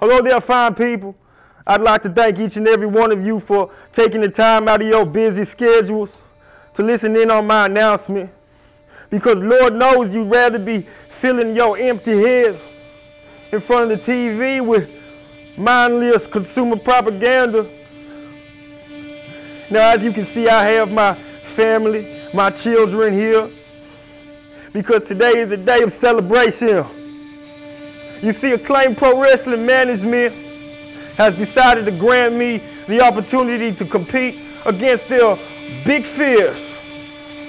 Hello there, fine people. I'd like to thank each and every one of you for taking the time out of your busy schedules to listen in on my announcement. Because Lord knows you'd rather be filling your empty heads in front of the TV with mindless consumer propaganda. Now, as you can see, I have my family, my children here, because today is a day of celebration. You see, Acclaim Pro Wrestling Management has decided to grant me the opportunity to compete against their big fears,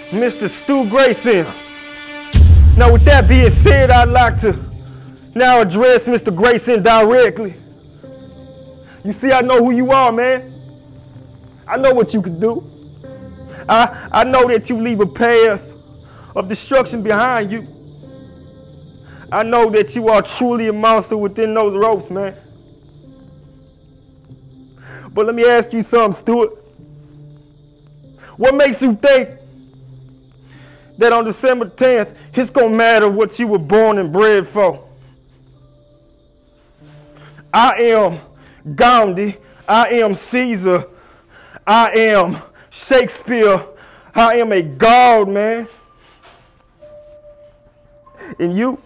Mr. Stu Grayson. Now, with that being said, I'd like to now address Mr. Grayson directly. You see, I know who you are, man. I know what you can do. I, I know that you leave a path of destruction behind you. I know that you are truly a monster within those ropes, man. But let me ask you something, Stuart. What makes you think that on December 10th, it's to matter what you were born and bred for? I am Gandhi. I am Caesar. I am Shakespeare. I am a god, man. And you?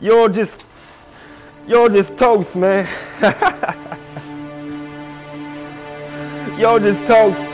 You're just, you're just toast, man. you're just toast.